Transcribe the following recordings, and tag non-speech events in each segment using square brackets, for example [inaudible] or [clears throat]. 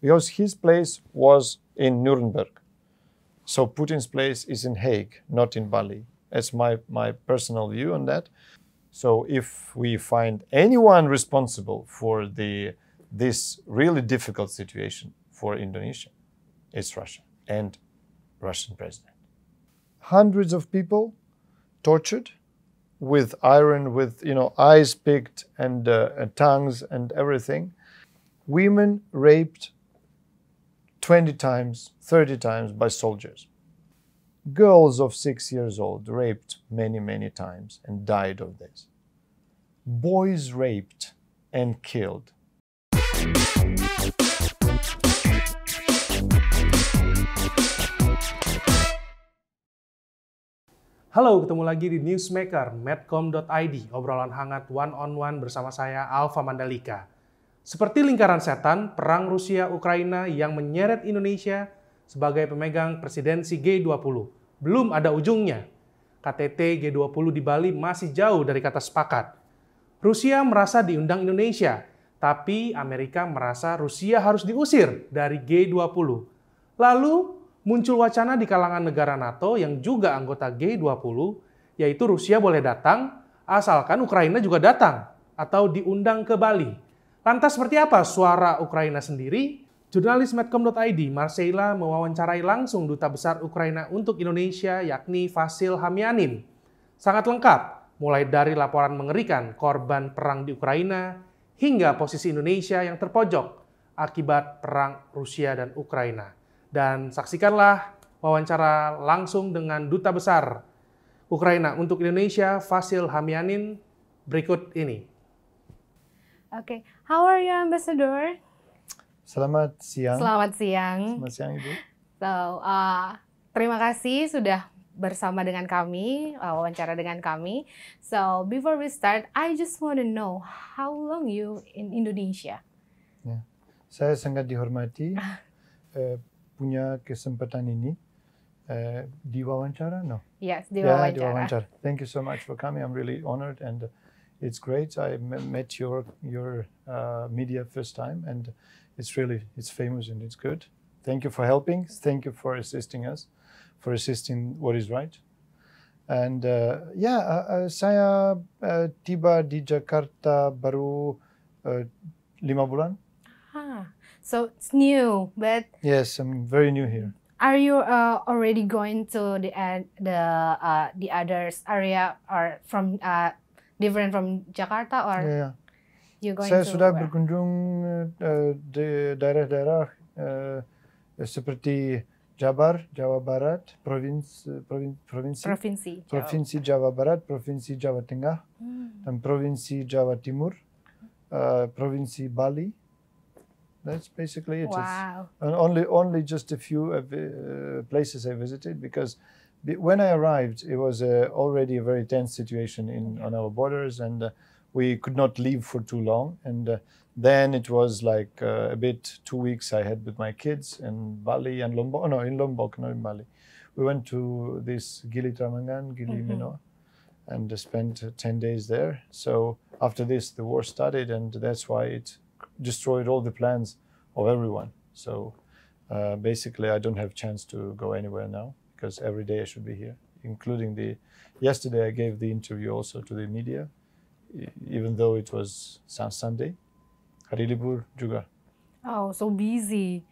because his place was in Nuremberg. So Putin's place is in Hague, not in Bali. That's my, my personal view on that. So if we find anyone responsible for the this really difficult situation for Indonesia, it's Russia and Russian president. Hundreds of people tortured with iron, with you know eyes picked and, uh, and tongues and everything. Women raped 20 times, 30 times by soldiers. Girls of six years old raped many, many times and died of this. Boys raped and killed. Halo, ketemu lagi di Newsmaker, medcom.id, obrolan hangat one-on-one bersama saya, Alfa Mandalika. Seperti lingkaran setan, perang Rusia-Ukraina yang menyeret Indonesia sebagai pemegang presidensi G20. Belum ada ujungnya. KTT G20 di Bali masih jauh dari kata sepakat. Rusia merasa diundang Indonesia, tapi Amerika merasa Rusia harus diusir dari G20. Lalu muncul wacana di kalangan negara NATO yang juga anggota G20, yaitu Rusia boleh datang asalkan Ukraina juga datang atau diundang ke Bali. Lantas seperti apa suara Ukraina sendiri? Jurnalis Medcom.id, Marcela mewawancarai langsung Duta Besar Ukraina untuk Indonesia, yakni Vasil Hamianin. Sangat lengkap, mulai dari laporan mengerikan korban perang di Ukraina, hingga posisi Indonesia yang terpojok akibat perang Rusia dan Ukraina. Dan saksikanlah wawancara langsung dengan Duta Besar Ukraina untuk Indonesia, Vasil Hamianin, berikut ini. Oke. How are you, Ambassador? Selamat siang. Selamat siang. Selamat siang, Ibu. So, uh, terima kasih sudah bersama dengan kami, uh, wawancara dengan kami. So, before we start, I just want to know how long you in Indonesia? Ya. Saya sangat dihormati. uh, [laughs] punya kesempatan ini uh, diwawancara? No. Yes, diwawancara. Yeah, diwawancara. Thank you so much for coming. I'm really honored and it's great. I met your your uh, media first time and it's really it's famous and it's good. Thank you for helping. Thank you for assisting us, for assisting what is right. And uh, yeah, uh, uh, saya tiba di Jakarta baru lima bulan. Ah. So it's new, but yes, I'm very new here. Are you uh, already going to the uh, the uh, the others area or from uh, different from Jakarta or yeah. You going Saya sudah where? berkunjung uh, di daerah-daerah uh, seperti Jabar, Jawa Barat, provinsi, provin, provinsi, provinsi, provinsi Jawa Barat, provinsi Jawa Tengah, hmm. dan provinsi Jawa Timur, uh, provinsi Bali, that's basically it. Wow. It's only only just a few uh, places I visited because when I arrived, it was uh, already a very tense situation in on our borders, and uh, we could not leave for too long. And uh, then it was like uh, a bit two weeks I had with my kids in Bali and Lombok. No, in Lombok, not in Bali. We went to this Gili Trawangan, Gili mm -hmm. Meno, and spent ten days there. So after this, the war started, and that's why it destroyed all the plans of everyone. So uh, basically, I don't have chance to go anywhere now because every day I should be here, including the. Yesterday, I gave the interview also to the media, even though it was Sunday. Hari libur juga. Oh, so busy.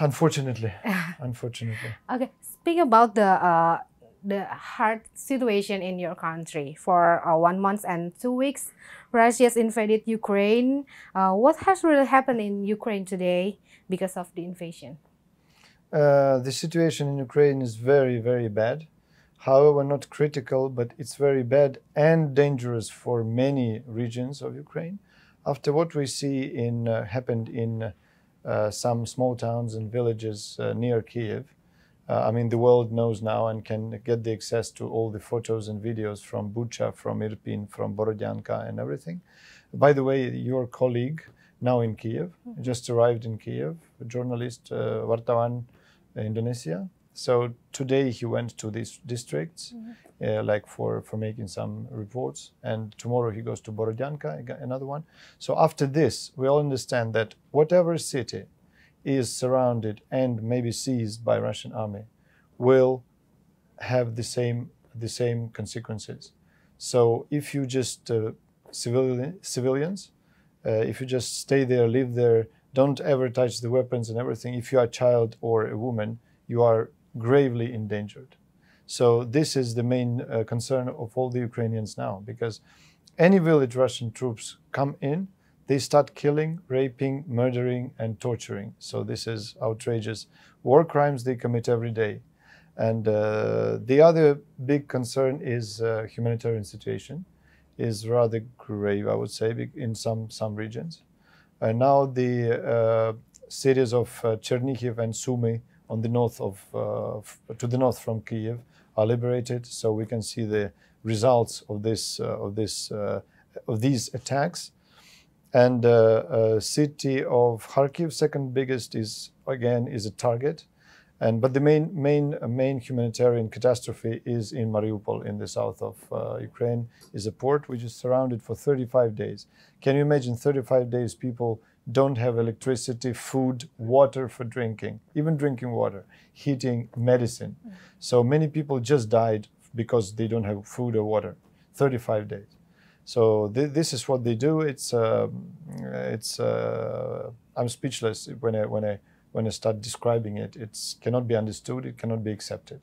Unfortunately, [laughs] unfortunately. Okay, speak about the uh, the hard situation in your country for uh, one month and two weeks. Russia's invaded Ukraine. Uh, what has really happened in Ukraine today because of the invasion? Uh, the situation in Ukraine is very, very bad. However, not critical, but it's very bad and dangerous for many regions of Ukraine. After what we see in uh, happened in uh, some small towns and villages uh, near Kiev, uh, I mean, the world knows now and can get the access to all the photos and videos from Bucha, from Irpin, from Borodyanka, and everything. By the way, your colleague now in Kiev just arrived in Kiev, journalist, uh, Wartawan uh, Indonesia. So today he went to these districts, uh, like for, for making some reports, and tomorrow he goes to Borodyanka, another one. So after this, we all understand that whatever city is surrounded and maybe seized by Russian army will have the same the same consequences. So if you just uh, civilian, civilians, uh, if you just stay there, live there, don't ever touch the weapons and everything. If you are a child or a woman, you are gravely endangered. So this is the main uh, concern of all the Ukrainians now, because any village Russian troops come in, they start killing, raping, murdering, and torturing. So this is outrageous war crimes they commit every day. And uh, the other big concern is uh, humanitarian situation is rather grave, I would say, in some some regions. And now the uh, cities of uh, Chernihiv and Sumy on the north of uh, to the north from Kiev are liberated, so we can see the results of this uh, of this uh, of these attacks. And uh, uh, city of Kharkiv, second biggest, is again is a target. And but the main main uh, main humanitarian catastrophe is in Mariupol, in the south of Ukraine, is a port which is surrounded for 35 days. Can you imagine 35 days people don't have electricity, food, water for drinking, even drinking water, heating, medicine. So many people just died because they don't have food or water. 35 days. So th- this is what they do. It's um, it's uh, I'm speechless when I when I when I start describing it. It cannot be understood. It cannot be accepted.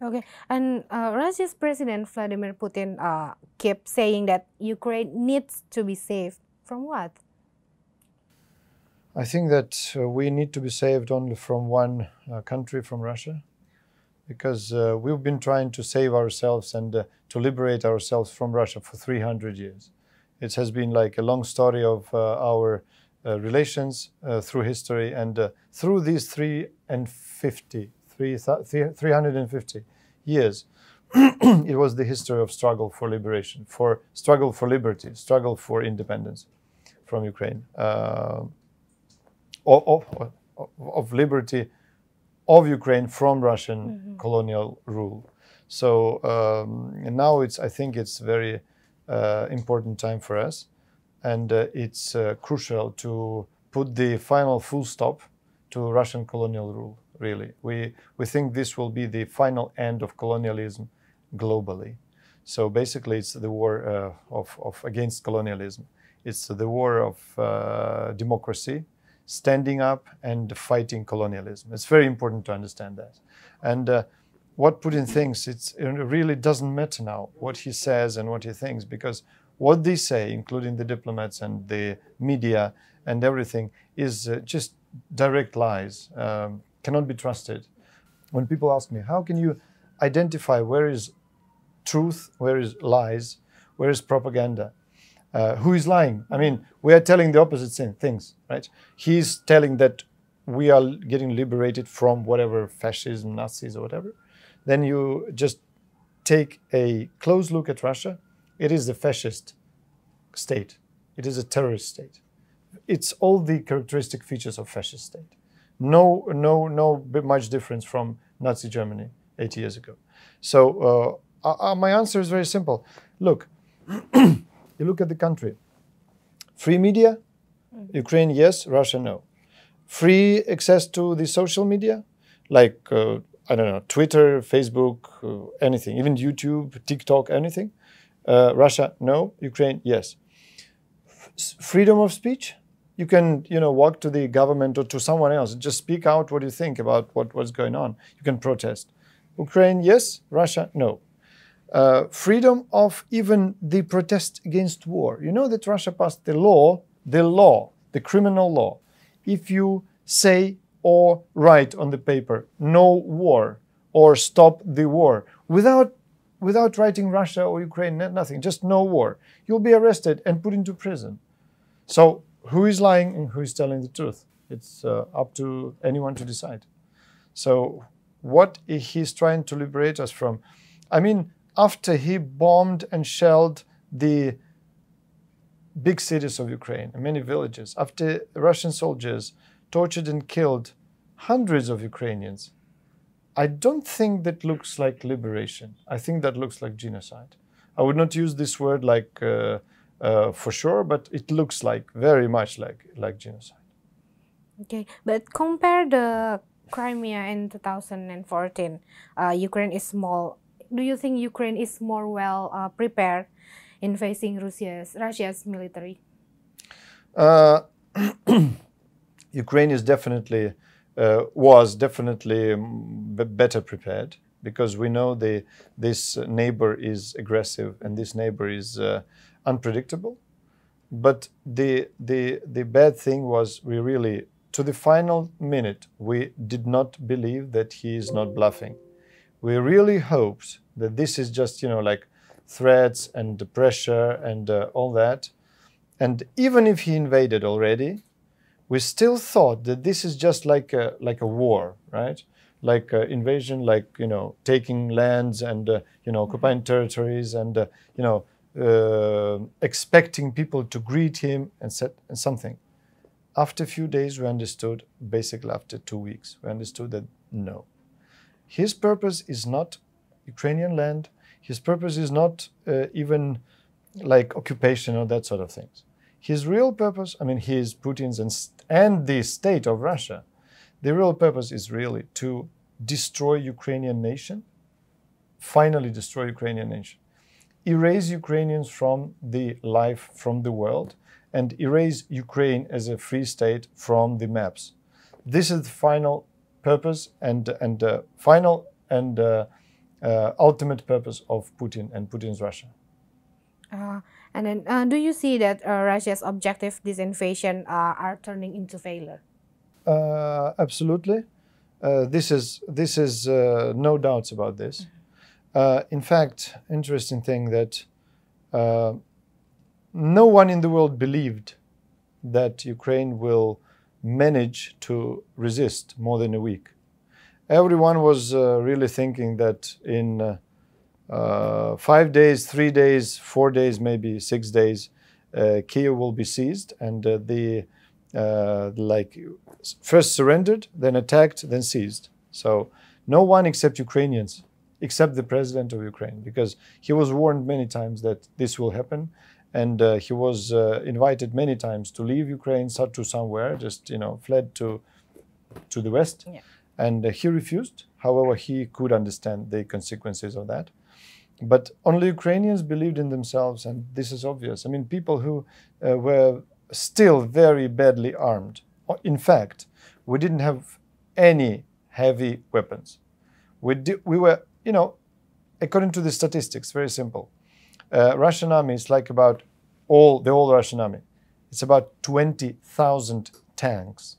Okay, and uh, Russia's President Vladimir Putin uh, kept saying that Ukraine needs to be saved from what? I think that uh, we need to be saved only from one uh, country, from Russia, because uh, we've been trying to save ourselves and uh, to liberate ourselves from Russia for 300 years. It has been like a long story of uh, our uh, relations through history, and through these 350, three three- 350 years, [clears throat] it was the history of struggle for liberation, for struggle for liberty, struggle for independence from Ukraine. Of, of, of liberty of Ukraine from Russian colonial rule. So um, now it's I think it's very uh, important time for us, and uh, it's uh, crucial to put the final full stop to Russian colonial rule. Really, we we think this will be the final end of colonialism globally. So basically, it's the war uh, of, of against colonialism. It's the war of uh, democracy, standing up and fighting colonialism. It's very important to understand that. And uh, what Putin thinks, it really doesn't matter now what he says and what he thinks, because what they say, including the diplomats and the media and everything, is uh, just direct lies, um, cannot be trusted. When people ask me, how can you identify where is truth, where is lies, where is propaganda? Uh, who is lying? I mean, we are telling the opposite thing- things, right? He's telling that we are getting liberated from whatever fascism, Nazis, or whatever. Then you just take a close look at Russia. It is a fascist state. It is a terrorist state. It's all the characteristic features of fascist state. No, no, no much difference from Nazi Germany 80 years ago. So uh, uh, my answer is very simple. Look, [clears throat] you look at the country. Free media, Ukraine, yes. Russia, no. Free access to the social media, like uh, I don't know, Twitter, Facebook, uh, anything, even YouTube, TikTok, anything. Uh, Russia, no. Ukraine, yes. S- freedom of speech. You can, you know, walk to the government or to someone else and just speak out what you think about what, what's going on. You can protest. Ukraine, yes. Russia, no uh, freedom of even the protest against war. You know that Russia passed the law, the law, the criminal law. If you say or write on the paper no war or stop the war without without writing Russia or Ukraine, nothing, just no war, you'll be arrested and put into prison. So who is lying and who is telling the truth? It's uh, up to anyone to decide. So, what he's trying to liberate us from, I mean, after he bombed and shelled the big cities of Ukraine and many villages, after Russian soldiers tortured and killed hundreds of Ukrainians, I don't think that looks like liberation. I think that looks like genocide. I would not use this word like uh, uh, for sure, but it looks like very much like like genocide. Okay, but compare the Crimea in 2014. Uh, Ukraine is small. Do you think Ukraine is more well uh, prepared in facing Russia's Russia's military? Uh, [clears throat] Ukraine is definitely uh, was definitely um, better prepared because we know the this neighbor is aggressive and this neighbor is uh, unpredictable. But the the the bad thing was we really to the final minute we did not believe that he is not bluffing. We really hoped that this is just you know like threats and the pressure and uh, all that. And even if he invaded already, we still thought that this is just like a, like a war, right? Like uh, invasion, like you know, taking lands and uh, you know, occupying territories, and uh, you know, uh, expecting people to greet him and set and something. After a few days, we understood. Basically, after two weeks, we understood that no, his purpose is not Ukrainian land. His purpose is not uh, even like occupation or that sort of things. His real purpose, I mean, his Putin's and, and the state of Russia. The real purpose is really to destroy Ukrainian nation, finally destroy Ukrainian nation, erase Ukrainians from the life, from the world, and erase Ukraine as a free state from the maps. This is the final purpose and and uh, final and uh, uh, ultimate purpose of Putin and Putin's Russia. Uh, and then, uh, do you see that uh, Russia's objective, this invasion, uh, are turning into failure? Uh, absolutely. Uh, this is this is no doubts about this. in fact, interesting thing that no one in the world believed that Ukraine will manage to resist more than a week. Everyone was really thinking that in uh, five days, three days, four days, maybe six days, uh, Kiev will be seized, and uh, the uh, like first surrendered, then attacked, then seized. So no one except Ukrainians, except the president of Ukraine, because he was warned many times that this will happen, and uh, he was uh, invited many times to leave Ukraine, to somewhere, just you know, fled to to the west, yeah. And he refused. However, he could understand the consequences of that. But only Ukrainians believed in themselves, and this is obvious. I mean, people who uh, were still very badly armed. In fact, we didn't have any heavy weapons. We, we were, you know, according to the statistics, very simple. Uh, Russian army is like about all the old Russian army. It's about 20,000 tanks.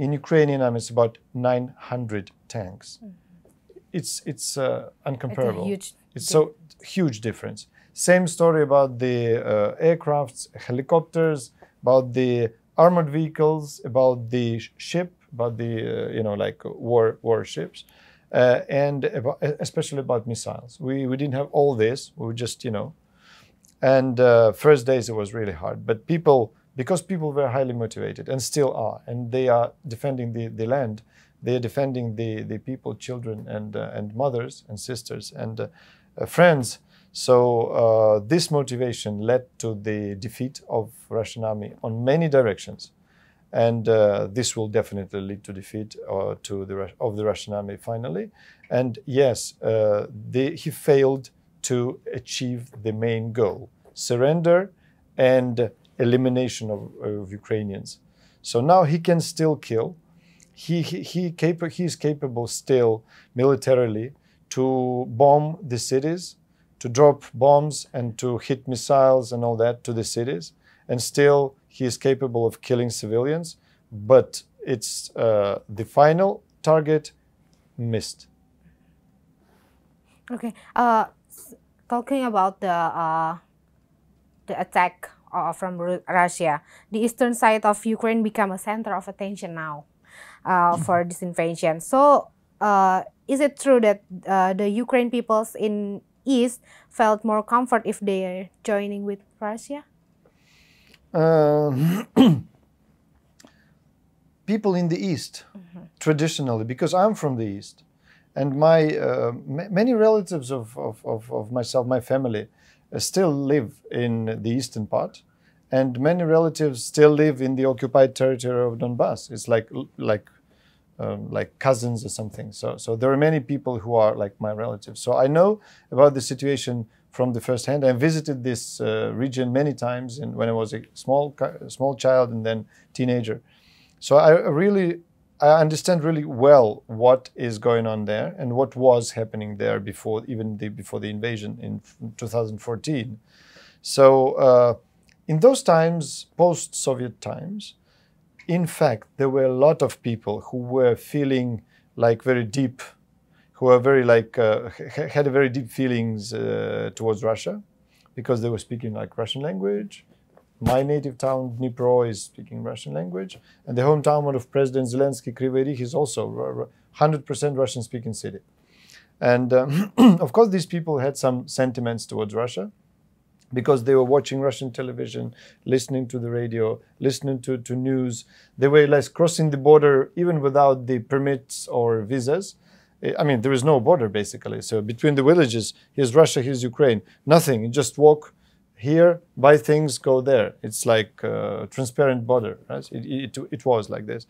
In Ukrainian army, it's about 900 tanks. Mm-hmm. It's it's uh, uncomparable. It's it's so huge difference. Same story about the uh, aircrafts, helicopters, about the armored vehicles, about the ship, about the uh, you know like war warships, uh, and about, especially about missiles. We we didn't have all this. We were just you know, and uh, first days it was really hard. But people because people were highly motivated and still are, and they are defending the, the land. They are defending the, the people, children, and uh, and mothers and sisters and uh, uh, friends. So uh, this motivation led to the defeat of Russian army on many directions, and uh, this will definitely lead to defeat uh, to the of the Russian army finally. And yes, uh, he failed to achieve the main goal: surrender and elimination of, of Ukrainians. So now he can still kill. He he he, capa- he is capable still militarily to bomb the cities, to drop bombs and to hit missiles and all that to the cities. And still, he is capable of killing civilians, but it's uh, the final target missed. Okay. Uh, talking about the uh, the attack uh, from Russia, the eastern side of Ukraine become a center of attention now uh, for this invasion. So, uh, is it true that uh, the Ukraine peoples in East felt more comfort if they are joining with Russia? Uh, [clears throat] people in the East, mm -hmm. traditionally, because I'm from the East, And my uh, many relatives of, of, of, of, myself, my family, still live in the eastern part, and many relatives still live in the occupied territory of Donbass. It's like like um, like cousins or something. So so there are many people who are like my relatives. So I know about the situation from the first hand. I visited this uh, region many times in, when I was a small small child and then teenager. So I really I understand really well what is going on there and what was happening there before even the, before the invasion in 2014. So uh, in those times, post-Soviet times, in fact, there were a lot of people who were feeling like very deep who are very like uh, had a very deep feelings uh, towards Russia because they were speaking like Russian language. My native town Dnipro is speaking Russian language, and the hometown of President Zelensky, Kryvyi Rih, is also 100% Russian-speaking city. And um, [clears throat] of course, these people had some sentiments towards Russia because they were watching Russian television, listening to the radio, listening to, to news. They were less crossing the border even without the permits or visas. I mean, there is no border basically. So between the villages, here's Russia, here's Ukraine. Nothing. You just walk here, buy things, go there. It's like a transparent border. Right? It, it, it was like this.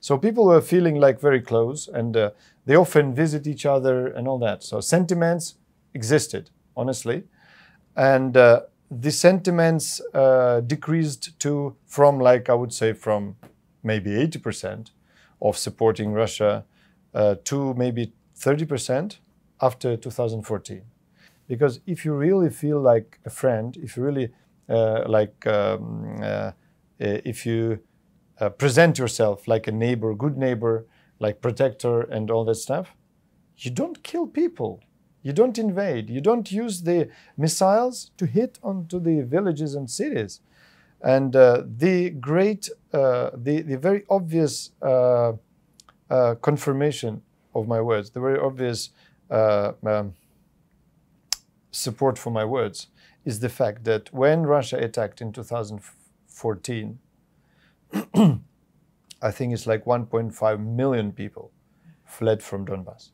So people were feeling like very close, and uh, they often visit each other and all that. So sentiments existed, honestly, and uh, the sentiments uh, decreased to from like I would say from maybe 80% of supporting Russia uh, to maybe 30% after 2014. Because if you really feel like a friend, if you really uh, like, um, uh, uh if you uh, present yourself like a neighbor, good neighbor, like protector and all that stuff, you don't kill people. You don't invade. You don't use the missiles to hit onto the villages and cities. And uh, the great, uh, the, the very obvious uh, uh, confirmation of my words, the very obvious uh, um, support for my words, is the fact that when Russia attacked in 2014, [clears throat] I think it's like 1.5 million people fled from Donbass.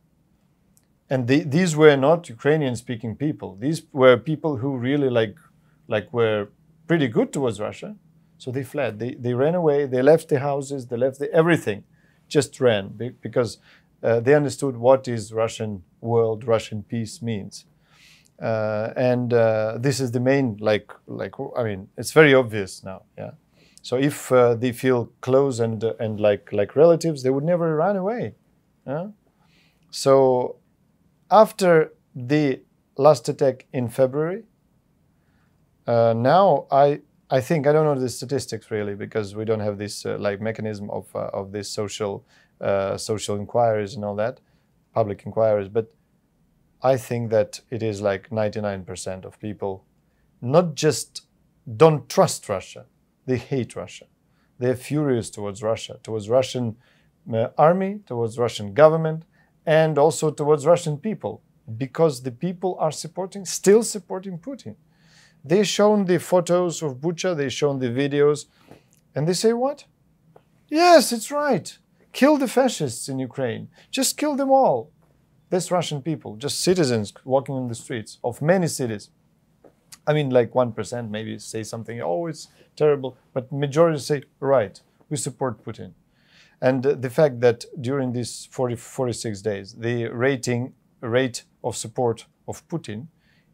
And the, these were not Ukrainian-speaking people. These were people who really like, like were pretty good towards Russia. So they fled. They, they ran away. They left the houses. They left the, everything just ran because uh, they understood what is Russian world, Russian peace means. Uh, and uh, this is the main, like, like I mean, it's very obvious now. Yeah. So if uh, they feel close and and like like relatives, they would never run away. Yeah. So after the last attack in February, uh, now I I think I don't know the statistics really because we don't have this uh, like mechanism of uh, of this social uh, social inquiries and all that, public inquiries. But I think that it is like 99% of people not just don't trust Russia, they hate Russia. They're furious towards Russia, towards Russian uh, army, towards Russian government, and also towards Russian people because the people are supporting, still supporting Putin. They shown the photos of Bucha, they shown the videos, and they say what? Yes, it's right. Kill the fascists in Ukraine. Just kill them all. That's Russian people, just citizens walking in the streets of many cities. I mean, like 1% maybe say something, oh, it's terrible. But majority say, right, we support Putin. And the fact that during these 40, 46 days, the rating rate of support of Putin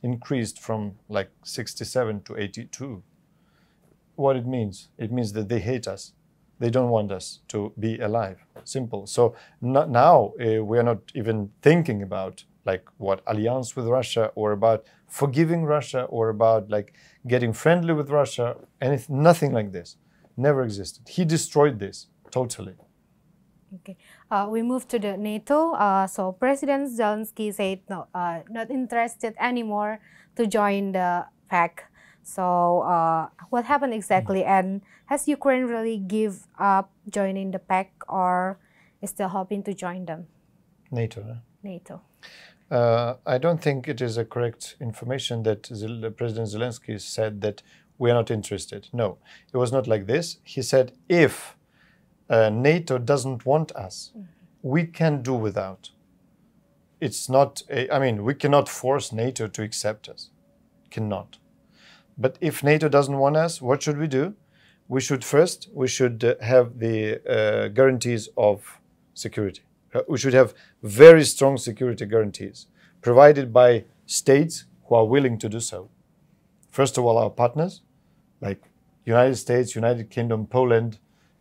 increased from like 67 to 82. What it means? It means that they hate us. They don't want us to be alive. Simple. So now uh, we are not even thinking about like what alliance with Russia or about forgiving Russia or about like getting friendly with Russia. Anything, nothing like this. Never existed. He destroyed this totally. Okay. Uh, we move to the NATO. Uh, so President Zelensky said no, uh, not interested anymore to join the pact. So uh, what happened exactly? Mm. And has Ukraine really give up joining the pact, or is still hoping to join them? NATO. NATO. Uh, I don't think it is a correct information that President Zelensky said that we are not interested. No, it was not like this. He said if uh, NATO doesn't want us, mm-hmm. we can do without. it's not. A, I mean, we cannot force NATO to accept us. Cannot. But if NATO doesn't want us, what should we do? We should first we should uh, have the uh, guarantees of security. Uh, we should have very strong security guarantees provided by states who are willing to do so. First of all, our partners, like United States, United Kingdom, Poland,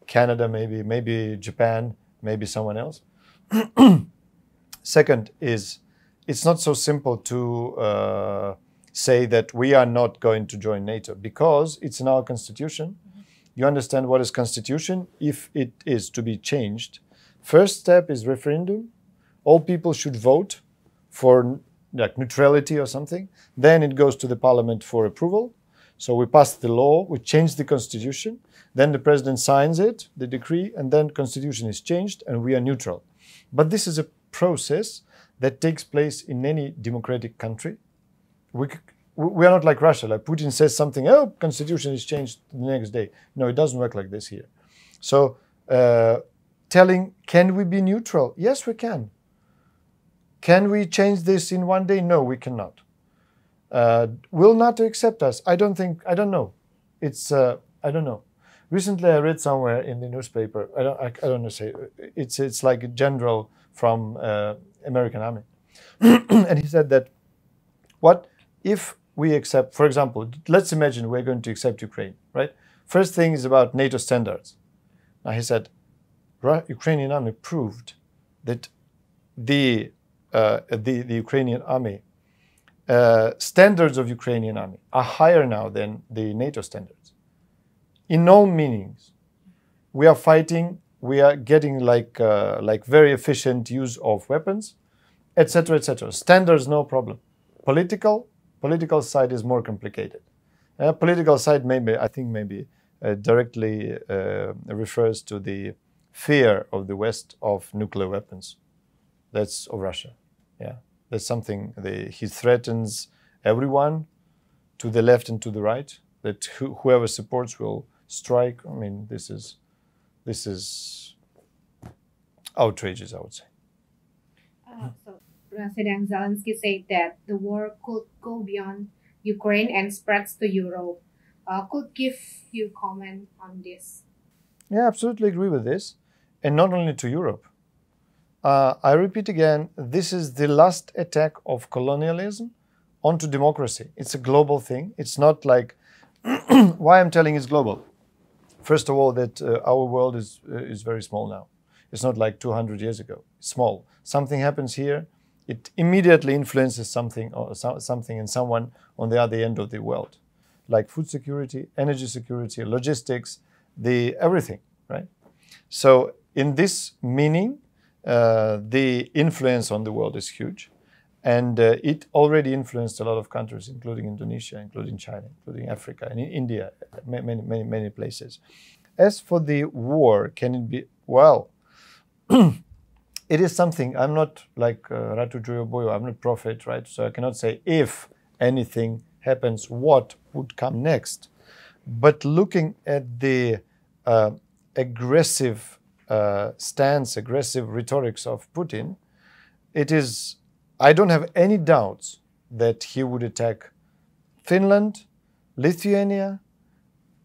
Canada, maybe, maybe Japan, maybe someone else. [clears throat] Second is it's not so simple to uh, say that we are not going to join NATO because it's in our constitution. Mm-hmm. You understand what is constitution if it is to be changed. First step is referendum. All people should vote for like neutrality or something. Then it goes to the parliament for approval. So we pass the law, we change the constitution, then the president signs it, the decree, and then constitution is changed and we are neutral. But this is a process that takes place in any democratic country. We, we are not like Russia, like Putin says something, oh, constitution is changed the next day. No, it doesn't work like this here. So uh, telling, can we be neutral? Yes, we can. Can we change this in one day? No, we cannot. Uh, will NATO accept us? I don't think. I don't know. It's. Uh, I don't know. Recently, I read somewhere in the newspaper. I don't. I, I don't know. Say it's. It's like a general from uh, American Army, [clears throat] and he said that, what if we accept? For example, let's imagine we're going to accept Ukraine. Right. First thing is about NATO standards. Now he said, Ukrainian army proved that the uh, the, the Ukrainian army uh, standards of Ukrainian army are higher now than the NATO standards. In all meanings, we are fighting. We are getting like uh, like very efficient use of weapons, etc., etc. Standards, no problem. Political, political side is more complicated. Uh, political side, maybe I think maybe uh, directly uh, refers to the fear of the West of nuclear weapons. That's of Russia. Yeah. That's something he threatens everyone to the left and to the right. That whoever supports will strike. I mean, this is this is outrageous. I would say. President Zelensky said that the war could go beyond Ukraine and spreads to Europe. Uh, could give you comment on this? Yeah, absolutely agree with this, and not only to Europe. Uh, I repeat again, this is the last attack of colonialism onto democracy. It's a global thing. It's not like [clears throat] why I'm telling it's global. First of all, that uh, our world is uh, is very small now. It's not like 200 years ago. Small. Something happens here, it immediately influences something or so, something in someone on the other end of the world, like food security, energy security, logistics, the everything, right? So in this meaning, uh, the influence on the world is huge. And uh, it already influenced a lot of countries, including Indonesia, including China, including Africa, and in India, many, many, many places. As for the war, can it be? Well, [clears throat] it is something. I'm not like uh, Ratu Joyoboyo, I'm not prophet, right? So I cannot say if anything happens, what would come next. But looking at the uh, aggressive uh, stance, aggressive rhetorics of Putin, it is, I don't have any doubts that he would attack Finland, Lithuania,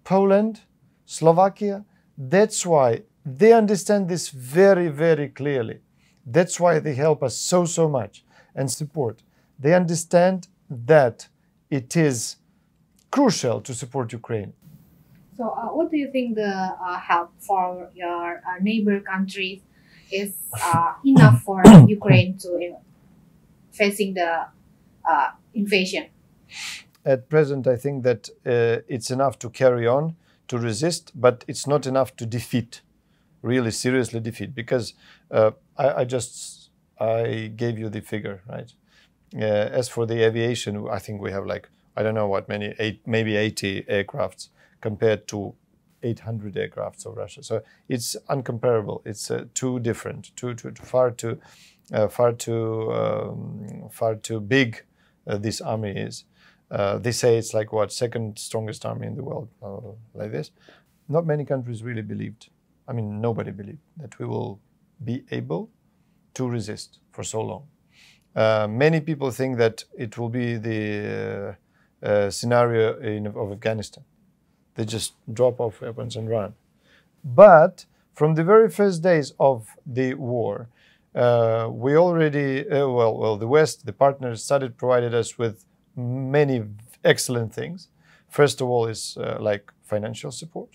Poland, Slovakia. That's why they understand this very, very clearly. That's why they help us so, so much and support. They understand that it is crucial to support Ukraine. So, uh, what do you think the uh, help for your uh, neighbor countries is uh, enough for [coughs] Ukraine to uh, facing the uh, invasion? At present, I think that it's enough to carry on, to resist, but it's not enough to defeat, really seriously defeat, because I, I, just I gave you the figure, right? as for the aviation, I think we have like I don't know what many, eight, maybe 80 aircrafts compared to 800 aircrafts of Russia. So it's uncomparable. It's uh, too different, too, too, too far too, uh, far too, um, far too big. Uh, this army is. Uh, they say it's like what second strongest army in the world, uh, like this. Not many countries really believed. I mean, nobody believed that we will be able to resist for so long. Uh, many people think that it will be the uh, uh, scenario in, of Afghanistan. They just drop off weapons and run. But from the very first days of the war, uh, we already, uh, well, well, the West, the partners started provided us with many excellent things. First of all, is uh, like financial support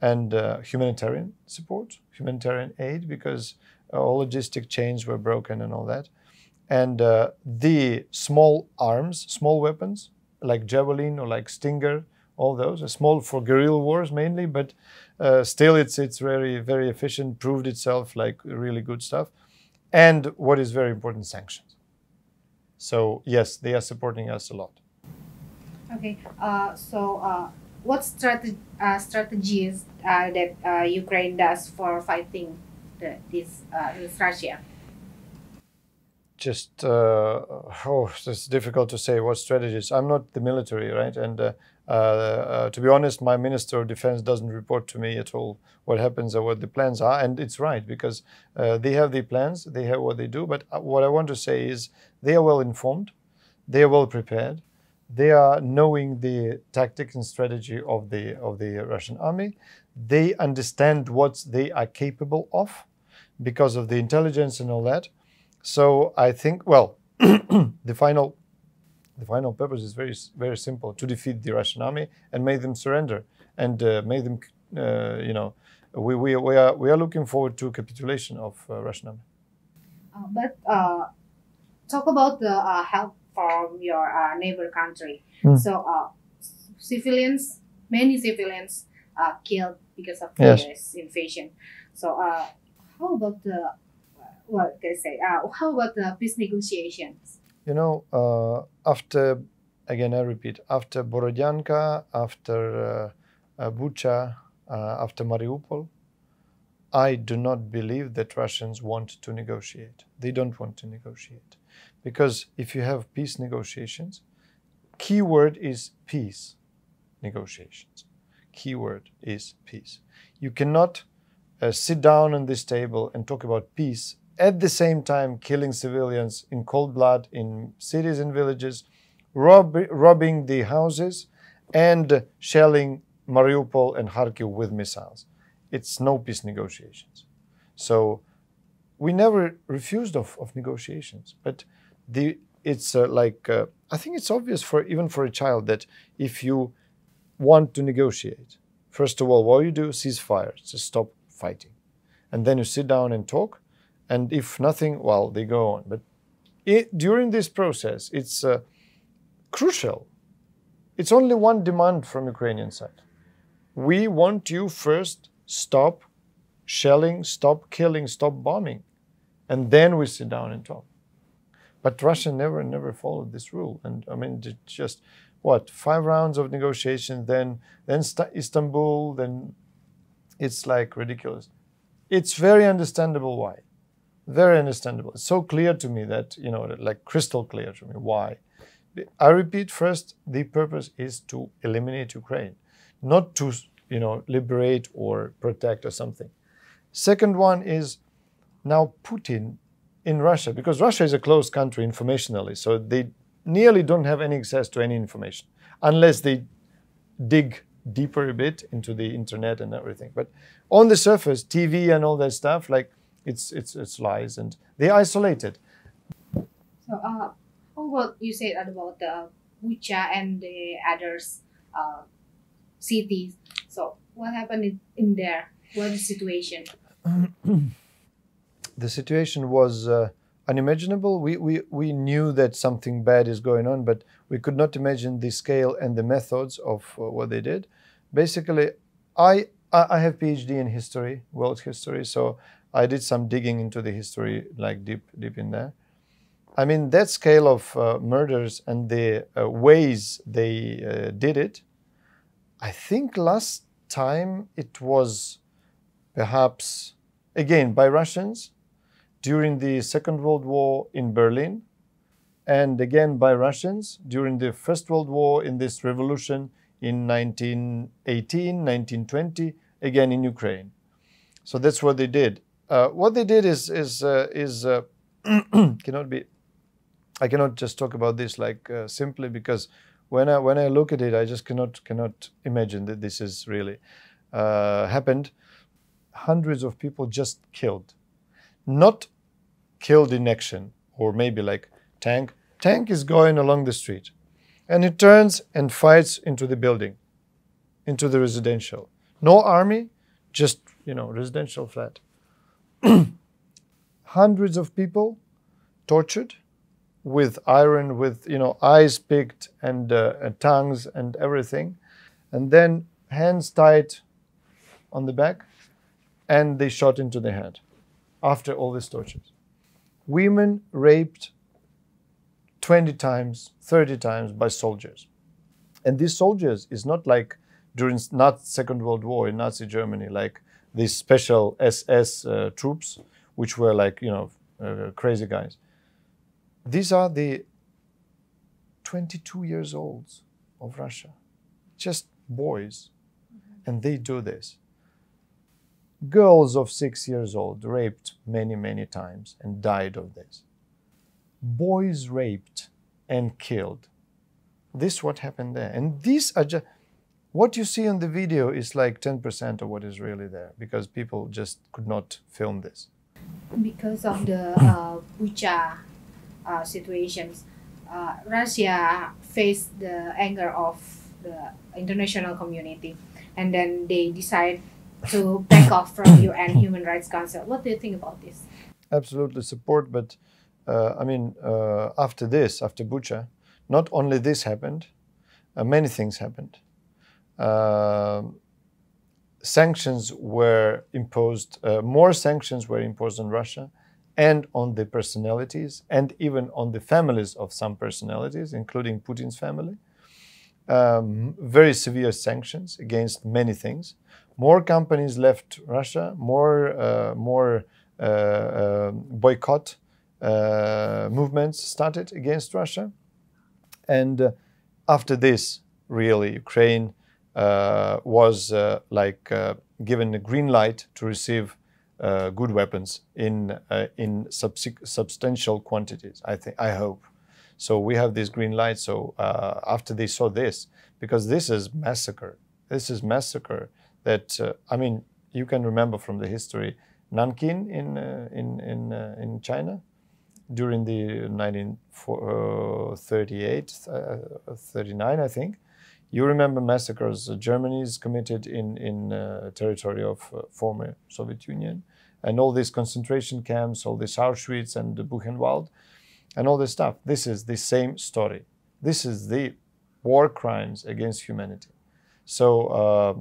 and uh, humanitarian support, humanitarian aid, because all logistic chains were broken and all that. And uh, the small arms, small weapons like Javelin or like Stinger, all those are small for guerrilla wars mainly, but uh, still it's it's very very efficient, proved itself like really good stuff. And what is very important, sanctions. So yes, they are supporting us a lot. Okay, uh, so uh, what strategy, uh, strategies uh, that uh, Ukraine does for fighting the, this, uh, this Russia? Just uh, oh, it's difficult to say what strategies. I'm not the military, right? And uh, uh, to be honest, my minister of defense doesn't report to me at all what happens or what the plans are. And it's right because they have the plans, they have what they do. But what I want to say is they are well informed, they are well prepared they are knowing the tactics and strategy of the of the Russian army. They understand what they are capable of because of the intelligence and all that. So I think well, [clears throat] the final the final purpose is very very simple: to defeat the Russian army and make them surrender and uh, make them uh, you know we, we, we are we are looking forward to capitulation of uh, Russian army. Uh, but uh, talk about the uh, help from your uh, neighbor country. Mm. So uh, civilians, many civilians uh, killed because of yes. this invasion. So uh, how about the what can I say? Uh, how about the peace negotiations? You know, uh, after again, I repeat, after Borodyanka, after uh, uh, Bucha, uh, after Mariupol, I do not believe that Russians want to negotiate. They don't want to negotiate. Because if you have peace negotiations, keyword is peace negotiations. Keyword is peace. You cannot uh, sit down on this table and talk about peace at the same time killing civilians in cold blood in cities and villages, rob robbing the houses, and shelling Mariupol and Kharkiv with missiles. It's no peace negotiations. So we never refused of, of negotiations, but the it's uh, like uh, I think it's obvious for even for a child that if you want to negotiate, first of all, what you do ceasefire, just stop fighting, and then you sit down and talk, and if nothing, well, they go on. But it, during this process, it's uh, crucial. It's only one demand from Ukrainian side. We want you first stop shelling, stop killing, stop bombing, and then we sit down and talk. But Russia never, never followed this rule. And I mean, just what five rounds of negotiations, then then Istanbul, then it's like ridiculous. It's very understandable why. Very understandable. It's so clear to me that you know, like crystal clear to me why. I repeat first, the purpose is to eliminate Ukraine, not to you know liberate or protect or something. Second one is now Putin in Russia, because Russia is a closed country informationally, so they nearly don't have any access to any information unless they dig deeper a bit into the internet and everything. But on the surface, TV and all that stuff, like it's it's it's lies and they isolated. So, uh, how about you said about the Bucha and the others uh, cities? So, what happened in, in there? What is the situation? [clears throat] the situation was uh, unimaginable. We, we, we knew that something bad is going on, but we could not imagine the scale and the methods of uh, what they did. Basically, I, I have PhD in history, world history, so I did some digging into the history, like deep, deep in there. I mean, that scale of uh, murders and the uh, ways they uh, did it, I think last time it was perhaps, again, by Russians, during the Second World War in Berlin, and again by Russians during the First World War in this revolution in 1918, 1920, again in Ukraine. So that's what they did. Uh, what they did is is uh, is uh, [clears throat] cannot be I cannot just talk about this like uh, simply because when I when I look at it, I just cannot cannot imagine that this is really uh, happened. Hundreds of people just killed, not killed in action or maybe like tank. Tank is going along the street, and it turns and fights into the building, into the residential. No army, just you know residential flat. [clears throat] Hundreds of people tortured with iron, with you know eyes picked and, uh, and tongues and everything, and then hands tied on the back, and they shot into the head after all these tortures. Women raped 20 times, 30 times by soldiers. And these soldiers is not like during not Second World War in Nazi Germany, like these special SS uh, troops, which were like, you know, uh, crazy guys. These are the 22 years olds of Russia, just boys, and they do this. Girls of six years old raped many, many times and died of this. Boys raped and killed. This what happened there. And these are just what you see on the video is like 10% of what is really there because people just could not film this. Because of the [coughs] uh, Bucha uh, situations, uh, Russia faced the anger of the international community, and then they decide to back off from UN [coughs] Human Rights Council. What do you think about this? Absolutely support, but uh, I mean, uh, after this, after Bucha, not only this happened, uh, many things happened. Um, sanctions were imposed, uh, more sanctions were imposed on Russia and on the personalities and even on the families of some personalities, including Putin's family. Um, very severe sanctions against many things. More companies left Russia, more, uh, more uh, uh boycott uh, movements started against Russia. And after this, really, Ukraine was like given a green light to receive uh, good weapons in uh, in substantial quantities. I think I hope. So we have this green light. So uh, after they saw this, because this is massacre. This is massacre. That uh, I mean, you can remember from the history, Nanking in uh, in in uh, in China, during the 1938, 39, I think. You remember massacres Germany is committed in in uh, territory of uh, former Soviet Union, and all these concentration camps, all this Auschwitz and the Buchenwald, and all this stuff. This is the same story. This is the war crimes against humanity. So uh,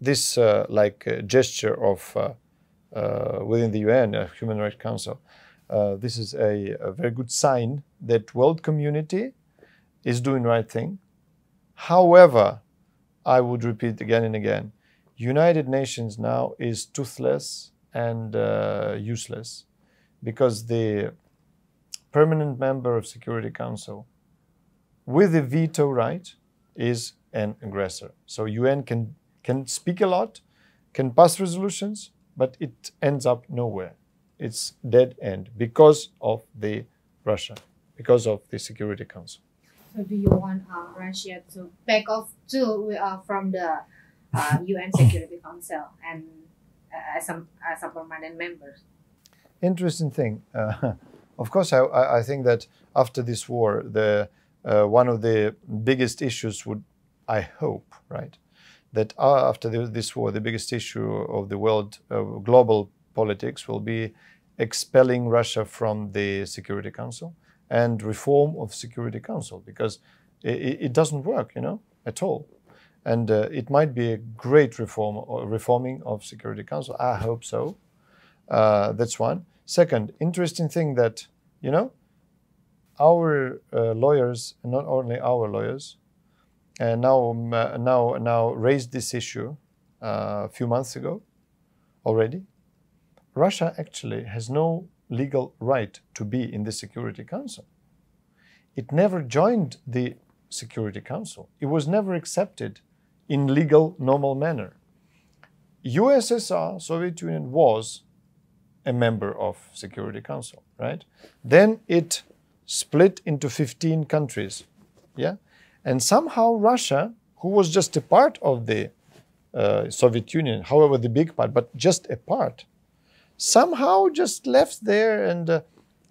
this uh, like uh, gesture of uh, within the UN, Human Rights Council, this is a, a very good sign that world community is doing right thing. However, I would repeat again and again, United Nations now is toothless and uh, useless because the permanent member of Security Council with the veto right is an aggressor. So UN can can speak a lot, can pass resolutions, but it ends up nowhere. It's dead end because of the Russia, because of the Security Council. So do you want uh, Russia to back off too uh, from the uh, UN [coughs] Security Council and uh, as a as a permanent member? Interesting thing. Uh, [laughs] of course, I, I think that after this war, the uh, one of the biggest issues would, I hope, right, that after this war, the biggest issue of the world, global politics, will be expelling Russia from the Security Council and reform of Security Council because it, it doesn't work, you know, at all. And uh, it might be a great reform or reforming of Security Council. I hope so. Uh, that's one. Second, interesting thing that you know, our uh, lawyers, not only our lawyers, and Uh, now um, uh, now now raised this issue uh, a few months ago already. Russia actually has no legal right to be in the Security Council. It never joined the Security Council. It was never accepted in legal, normal manner. USSR, Soviet Union, was a member of Security Council, right? Then it split into 15 countries, yeah? And somehow Russia, who was just a part of the uh, Soviet Union, however the big part, but just a part, somehow just left there and uh,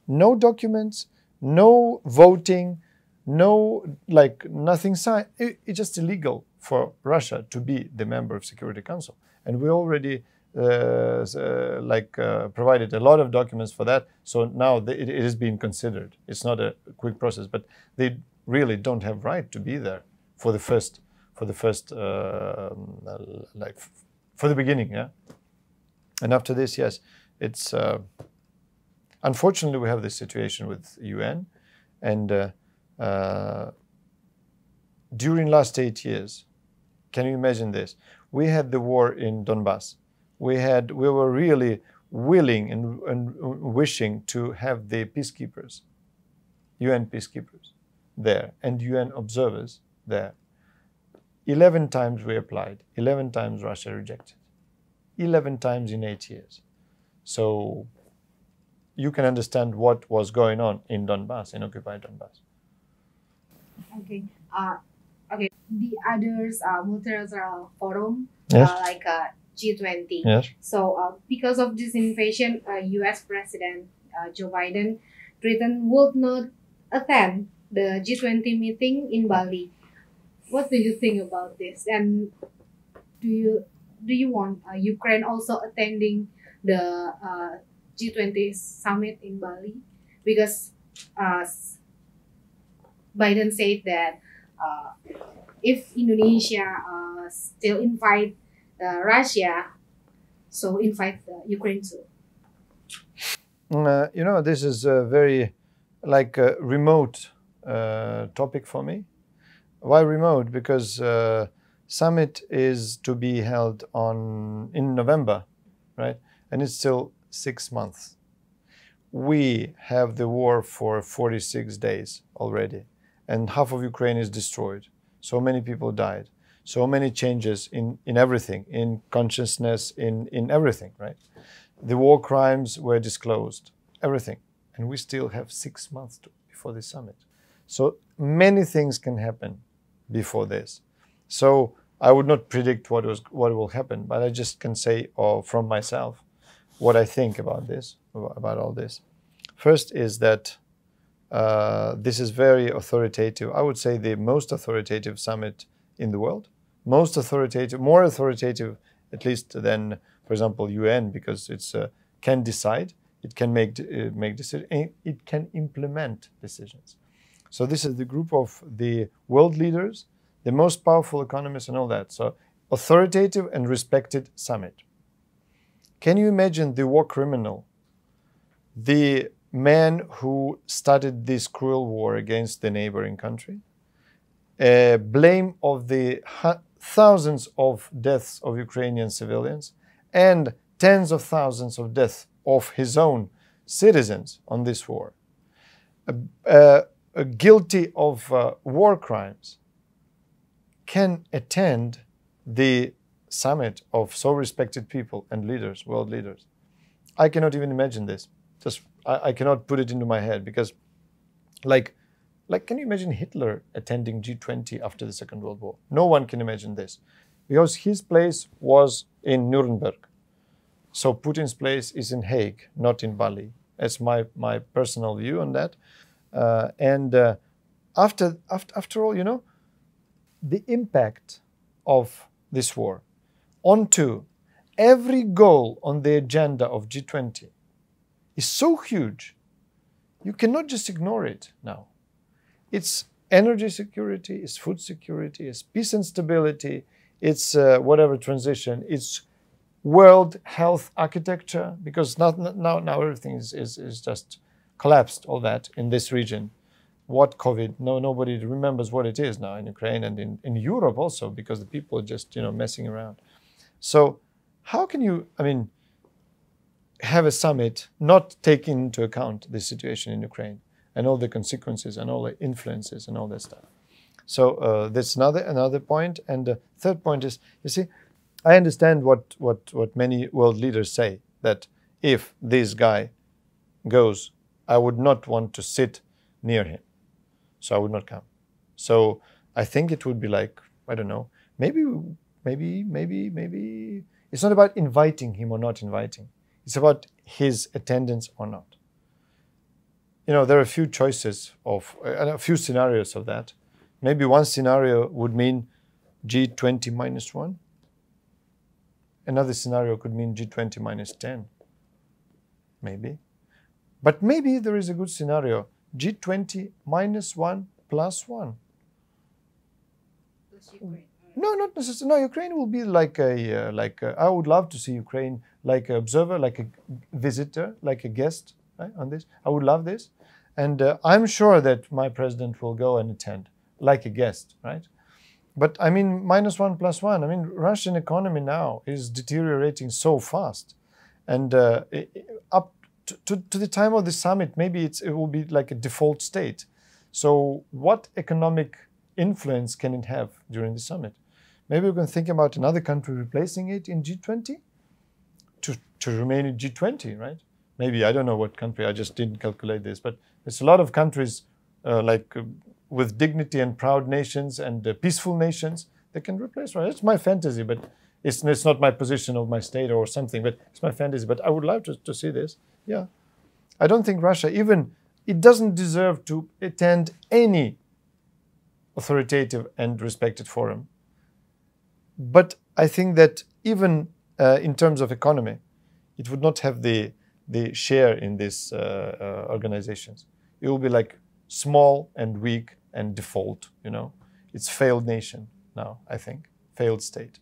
no documents, no voting, no like nothing signed. It, it's just illegal for Russia to be the member of Security Council, and we already uh, uh, like uh, provided a lot of documents for that. So now it, it is being considered. It's not a quick process, but they really don't have right to be there for the first for the first uh, like for the beginning, yeah. And after this, yes, it's uh, unfortunately we have this situation with UN, and uh, uh, during last eight years, can you imagine this? We had the war in Donbass. We had we were really willing and, and wishing to have the peacekeepers, UN peacekeepers, there and UN observers there. 11 times we applied, 11 times Russia rejected, 11 times in eight years. So you can understand what was going on in Donbass, in occupied Donbass. Okay. Uh, okay. The others uh, multilateral forum, Yes. uh, like uh, G20. Yes. So uh, because of this invasion, uh, U.S. President uh, Joe Biden threatened would not attend the G20 meeting in Bali. What do you think about this? And do you do you want uh, Ukraine also attending the uh, G20 summit in Bali? Because uh, Biden said that uh, if Indonesia uh, still invite uh, Russia, so invite uh, Ukraine too. Uh, you know, this is a very like remote uh, topic for me. Why remote? Because uh, summit is to be held on in November, right? And it's still six months. We have the war for 46 days already, and half of Ukraine is destroyed. So many people died. So many changes in, in everything, in consciousness, in, in everything, right? The war crimes were disclosed, everything. And we still have six months to, before the summit. So many things can happen before this. So I would not predict what was what will happen, but I just can say or from myself what I think about this, about all this. First is that uh, this is very authoritative. I would say the most authoritative summit in the world, most authoritative, more authoritative at least than, for example, UN because it's uh, can decide, it can make uh, make decisions, it can implement decisions. So this is the group of the world leaders, the most powerful economists, and all that. So authoritative and respected summit. Can you imagine the war criminal, the man who started this cruel war against the neighboring country? Uh, blame of the thousands of deaths of Ukrainian civilians and tens of thousands of deaths of his own citizens on this war. Uh, uh, guilty of uh, war crimes can attend the summit of so respected people and leaders, world leaders. I cannot even imagine this. Just I, I cannot put it into my head because, like, like, can you imagine Hitler attending G20 after the Second World War? No one can imagine this, because his place was in Nuremberg. So Putin's place is in Hague, not in Bali. That's my my personal view on that. Uh, and uh, after, after after all, you know, the impact of this war onto every goal on the agenda of G20 is so huge, you cannot just ignore it now. It's energy security, it's food security, it's peace and stability, it's uh, whatever transition, it's world health architecture, because not, now, now everything is, is, is just collapsed, all that in this region. What COVID? No, nobody remembers what it is now in Ukraine and in, in Europe also, because the people are just, you know, messing around. So how can you, I mean, have a summit not taking into account the situation in Ukraine and all the consequences and all the influences and all that stuff? So uh, that's another another point. And the third point is, you see, I understand what what what many world leaders say that if this guy goes I would not want to sit near him. So I would not come. So I think it would be like, I don't know, maybe, maybe, maybe, maybe. It's not about inviting him or not inviting. It's about his attendance or not. You know, there are a few choices of, uh, a few scenarios of that. Maybe one scenario would mean G20 minus one. Another scenario could mean G20 minus 10. Maybe. But maybe there is a good scenario G20 minus one plus one. No, not necessarily. No, Ukraine will be like a uh, like a, I would love to see Ukraine like an observer, like a visitor, like a guest right, on this. I would love this, and uh, I'm sure that my president will go and attend like a guest, right? But I mean, minus one plus one. I mean, Russian economy now is deteriorating so fast, and uh, to, to, the time of the summit, maybe it will be like a default state. So, what economic influence can it have during the summit? Maybe we can think about another country replacing it in G20 to, to remain in G20, right? Maybe, I don't know what country, I just didn't calculate this, but there's a lot of countries uh, like uh, with dignity and proud nations and uh, peaceful nations that can replace Russia. It's my fantasy, but it's, it's not my position of my state or something, but it's my fantasy. But I would love to, to see this. Yeah. I don't think Russia even, it doesn't deserve to attend any authoritative and respected forum. But I think that even uh, in terms of economy, it would not have the, the share in these uh, uh, organizations. It will be like small and weak and default, you know. It's failed nation now, I think, failed state.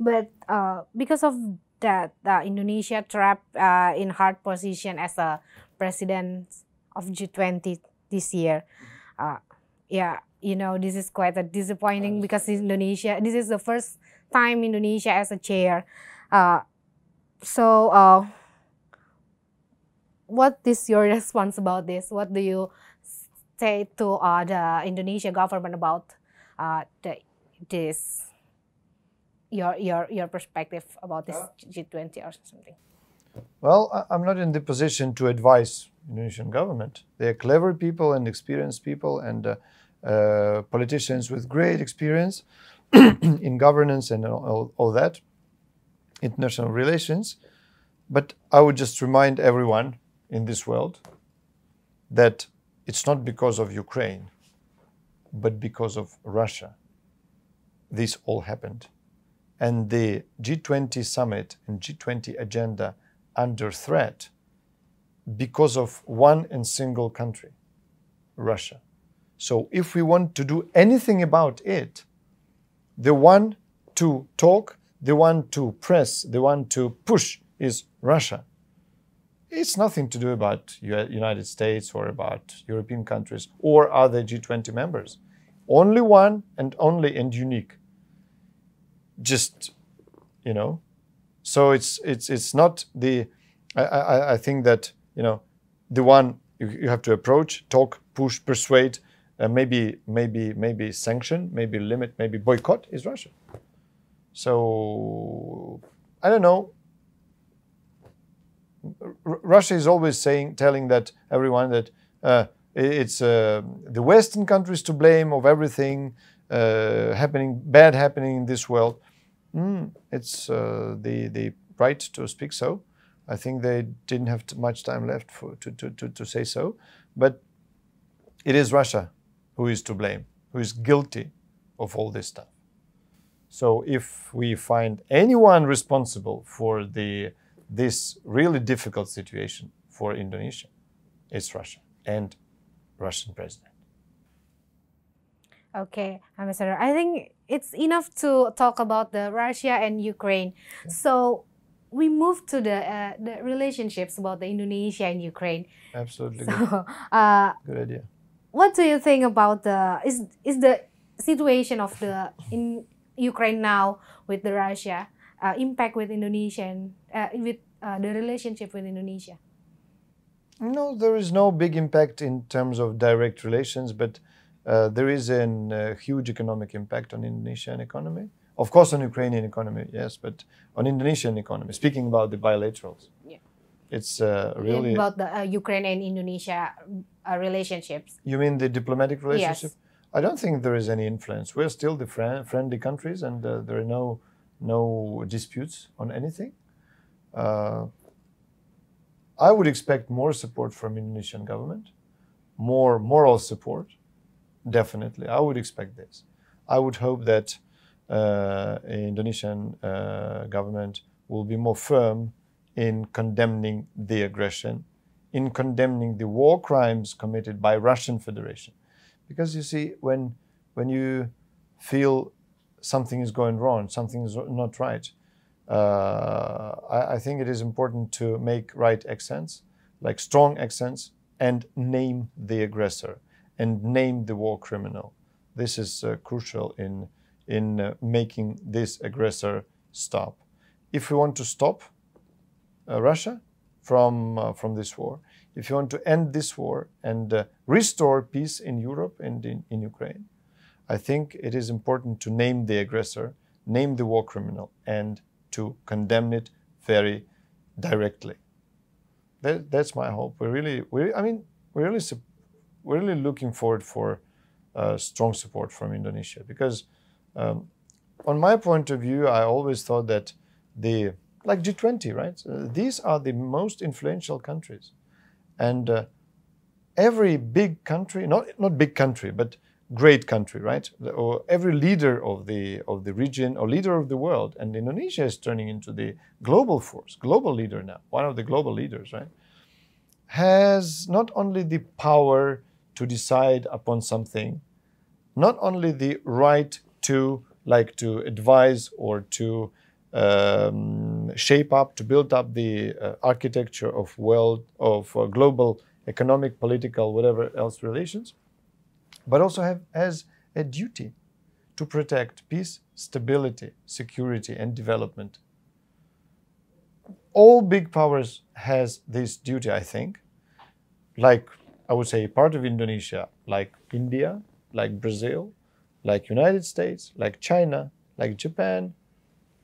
But uh, because of that, uh, Indonesia trapped uh, in hard position as a president of G20 this year. Uh, yeah, you know, this is quite a disappointing because Indonesia, this is the first time Indonesia as a chair. Uh, so, uh, what is your [laughs] response about this? What do you say to uh, the Indonesia government about uh, the, this your your your perspective about this G20 or something? Well, I'm not in the position to advise Indonesian government. They are clever people and experienced people and uh, uh, politicians with great experience [clears throat] in governance and all, all, that, international relations. But I would just remind everyone in this world that it's not because of Ukraine, but because of Russia. This all happened. And the G20 summit and G20 agenda under threat because of one and single country, Russia. So if we want to do anything about it, the one to talk, the one to press, the one to push is Russia. It's nothing to do about United States or about European countries or other G20 members. Only one and only and unique. Just, you know, so it's it's it's not the. I I, I think that you know, the one you, you have to approach, talk, push, persuade, uh, maybe maybe maybe sanction, maybe limit, maybe boycott is Russia. So I don't know. R Russia is always saying, telling that everyone that uh, it's uh, the Western countries to blame of everything uh, happening, bad happening in this world. Mm, it's uh, the the right to speak so. I think they didn't have much time left for, to, to, to, to say so, but it is Russia who is to blame, who is guilty of all this stuff. So if we find anyone responsible for the this really difficult situation for Indonesia, it's Russia and Russian president. Okay, Ambassador. I think it's enough to talk about the Russia and Ukraine. Okay. So we move to the uh, the relationships about the Indonesia and Ukraine. Absolutely. So, good. [laughs] Uh, good idea what do you think about the is is the situation of the in Ukraine now with the Russia uh, impact with Indonesian uh, with uh, the relationship with Indonesia? No, there is no big impact in terms of direct relations, but uh, there is a uh, huge economic impact on Indonesian economy. Of course, on Ukrainian economy, yes, but on Indonesian economy. Speaking about the bilaterals. Yeah. It's uh, really. about the uh, Ukraine and Indonesia uh, relationships. You mean the diplomatic relationship? Yes. I don't think there is any influence. We're still the friend, friendly countries, and uh, there are no no disputes on anything. Uh, I would expect more support from Indonesian government, more moral support, definitely. I would expect this. I would hope that uh, Indonesian uh, government will be more firm in condemning the aggression, in condemning the war crimes committed by Russian Federation. Because you see, when when you feel something is going wrong, something is not right, uh, I, I, think it is important to make right accents, like strong accents, and name the aggressor and name the war criminal. This is uh, crucial in in uh, making this aggressor stop. If we want to stop uh, Russia from uh, from this war, if you want to end this war and uh, restore peace in Europe and in, in Ukraine, I think it is important to name the aggressor, name the war criminal, and to condemn it very directly. That, that's my hope. We really, we, I mean, we're really, we're really looking forward for uh, strong support from Indonesia because, um, on my point of view, I always thought that the like G20, right? Uh, these are the most influential countries, and uh, every big country, not not big country, but great country, right? Or every leader of the of the region or leader of the world, and Indonesia is turning into the global force, global leader now, one of the global leaders, right? Has not only the power to decide upon something, not only the right to like to advise or to um, shape up, to build up the uh, architecture of world of uh, global economic, political, whatever else relations, but also have as a duty to protect peace, stability, security, and development. All big powers has this duty, I think. Like I would say, part of Indonesia, like India, like Brazil, like United States, like China, like Japan,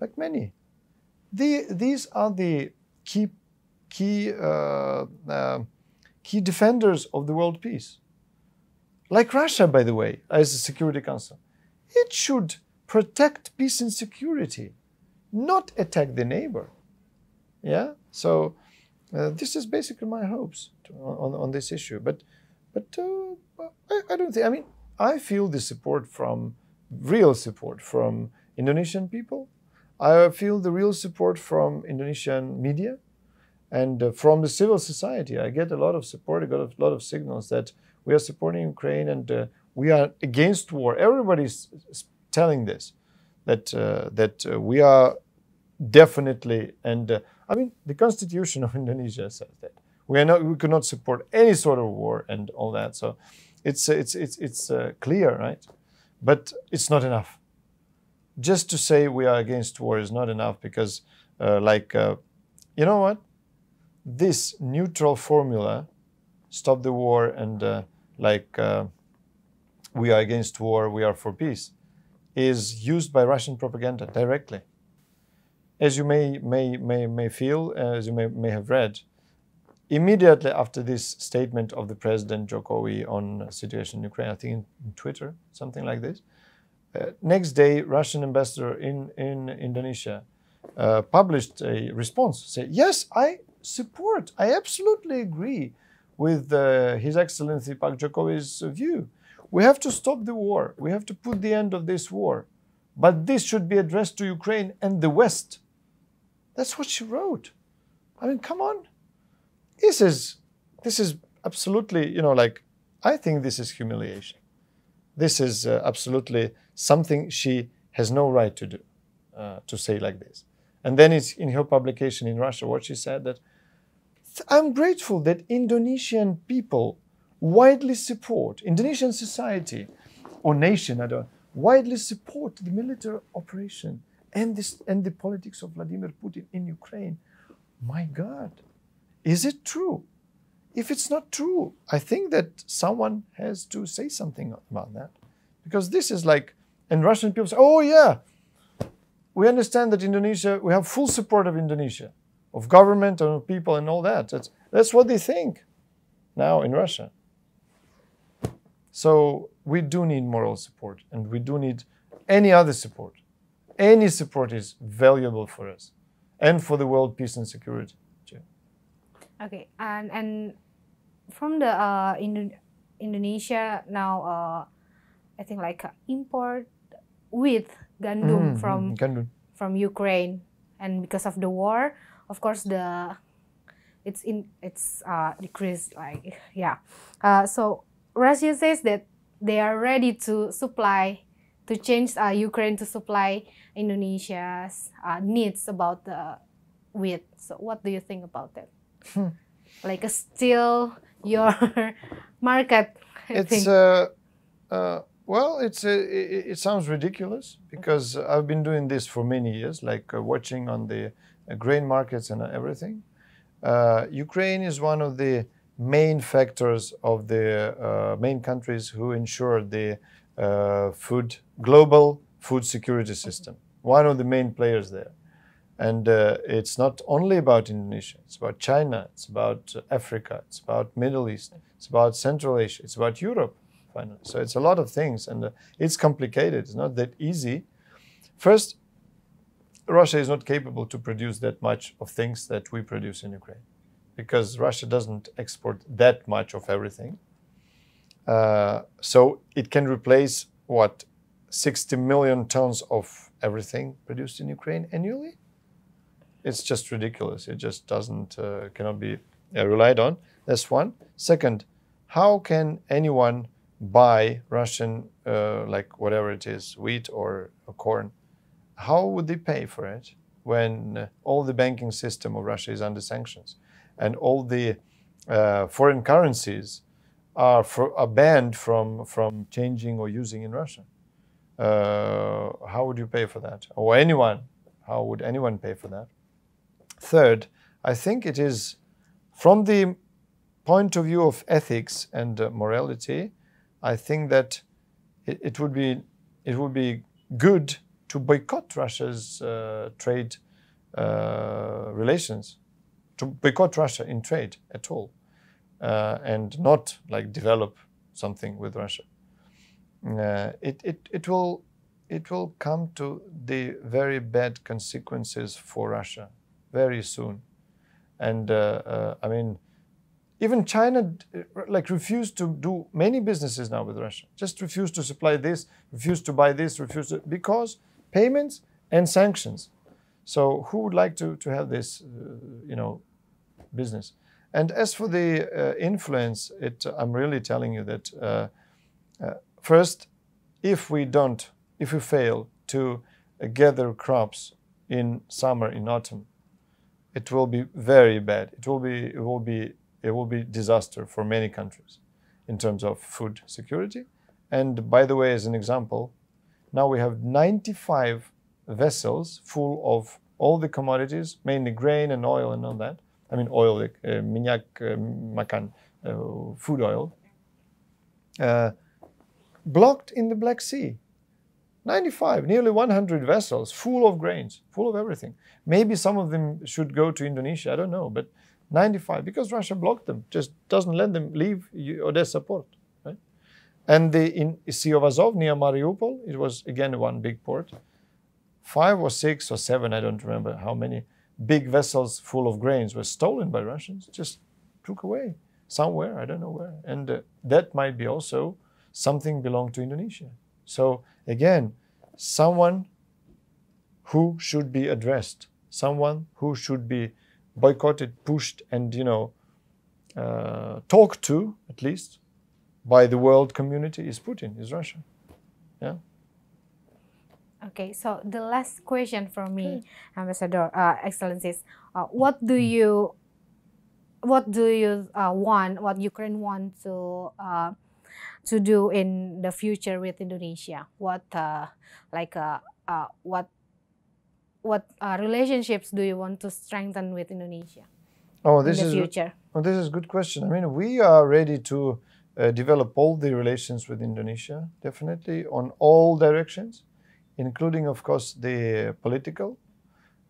like many. The, these are the key, key, uh, uh, key defenders of the world peace. Like Russia, by the way, as a Security Council, it should protect peace and security, not attack the neighbor. Yeah. So uh, this is basically my hopes on, on this issue. But but uh, I, I don't think. I mean, I feel the support from real support from Indonesian people. I feel the real support from Indonesian media and uh, from the civil society. I get a lot of support, I got a lot of signals that we are supporting Ukraine and uh, we are against war. Everybody's telling this, that, uh, that uh, we are definitely, and uh, I mean, the constitution of [laughs] Indonesia says that. We, are not, we could not support any sort of war and all that. So it's, it's, it's, it's uh, clear, right? But it's not enough. Just to say we are against war is not enough because, uh, like, uh, you know what? This neutral formula, stop the war and uh, like uh, we are against war, we are for peace, is used by Russian propaganda directly. As you may, may, may, may feel, as you may, may have read, immediately after this statement of the President Jokowi on situation in Ukraine, I think in Twitter, something like this, uh, next day, Russian ambassador in, in Indonesia uh, published a response, say, yes, I support, I absolutely agree with uh, His Excellency Pak Jokowi's view. We have to stop the war. We have to put the end of this war. But this should be addressed to Ukraine and the West. That's what she wrote. I mean, come on. This is this is absolutely, you know, like I think this is humiliation. This is uh, absolutely something she has no right to do, uh, to say like this. And then it's in her publication in Russia, what she said that I'm grateful that Indonesian people widely support, Indonesian society or nation, I don't, widely support the military operation and, this, and the politics of Vladimir Putin in Ukraine. My God, is it true? If it's not true, I think that someone has to say something about that. Because this is like, and Russian people say, oh yeah, we understand that Indonesia, we have full support of Indonesia. of government and of people and all that. That's, that's what they think now in Russia. So we do need moral support and we do need any other support. Any support is valuable for us and for the world peace and security. Okay, and and from the uh, Indo- Indonesia now, uh, I think like uh, import wheat gandum Mm, from mm, Gandum. from Ukraine, and because of the war, of course the it's in it's uh, decreased like yeah. Uh, so Russia says that they are ready to supply to change uh, Ukraine to supply Indonesia's uh, needs about the wheat. So what do you think about that? Like a still your [laughs] market. I It's uh, uh, well, it's uh, it, it sounds ridiculous because I've been doing this for many years, like uh, watching on the uh, grain markets and everything. Uh, Ukraine is one of the main factors of the uh, main countries who ensure the uh, food global food security system. One of the main players there. And uh, it's not only about Indonesia, it's about China, it's about uh, Africa, it's about Middle East, it's about Central Asia, it's about Europe, finally. So it's a lot of things and uh, it's complicated, it's not that easy. First, Russia is not capable to produce that much of things that we produce in Ukraine because Russia doesn't export that much of everything. Uh, so it can replace what 60 million tons of everything produced in Ukraine annually. It's just ridiculous. It just doesn't uh, cannot be uh, relied on. That's one. Second, how can anyone buy Russian uh, like whatever it is, wheat or, or corn? How would they pay for it when uh, all the banking system of Russia is under sanctions and all the uh, foreign currencies are, for, are banned from, from changing or using in Russia? Uh, how would you pay for that? Or anyone? How would anyone pay for that? Third, I think it is from the point of view of ethics and uh, morality, I think that it, it would be it would be good to boycott Russia's uh, trade uh, relations, to boycott Russia in trade at all, uh, and not like develop something with Russia. Uh, it, it, it will it will come to the very bad consequences for Russia very soon, and uh, uh, I mean even China like refused to do many businesses now with Russia. Just refused to supply this, refused to buy this, refused to, because payments and sanctions. So who would like to, to have this, uh, you know, business? And as for the uh, influence, it, I'm really telling you that uh, uh, first, if we don't, if we fail to gather crops in summer, in autumn, it will be very bad. It will be, it will be it will be disaster for many countries in terms of food security. And by the way, as an example, now we have 95 vessels full of all the commodities, mainly grain and oil and all that. I mean, oil, like uh, minyak, uh, makan, uh, food oil, uh, blocked in the Black Sea. 95, nearly 100 vessels full of grains, full of everything. Maybe some of them should go to Indonesia, I don't know, but 95 because Russia blocked them, just doesn't let them leave Odessa port. Right? And the in Sea of Azov near Mariupol, it was again one big port. Five or six or seven, I don't remember how many big vessels full of grains were stolen by Russians, just took away somewhere, I don't know where. And uh, that might be also something belonged to Indonesia. So again, someone who should be addressed, someone who should be boycotted, pushed, and you know, uh, talked to at least by the world community is Putin, is Russia. Yeah. Okay, so the last question from me, Ambassador, uh, Excellencies, uh, what do you, what do you uh, want, what Ukraine want to uh, to do in the future with Indonesia? What uh, like uh, uh, what what uh, relationships do you want to strengthen with Indonesia Oh, this in the is future? oh, this is a good question. I mean, we are ready to uh, develop all the relations with Indonesia, definitely on all directions, including, of course, the political.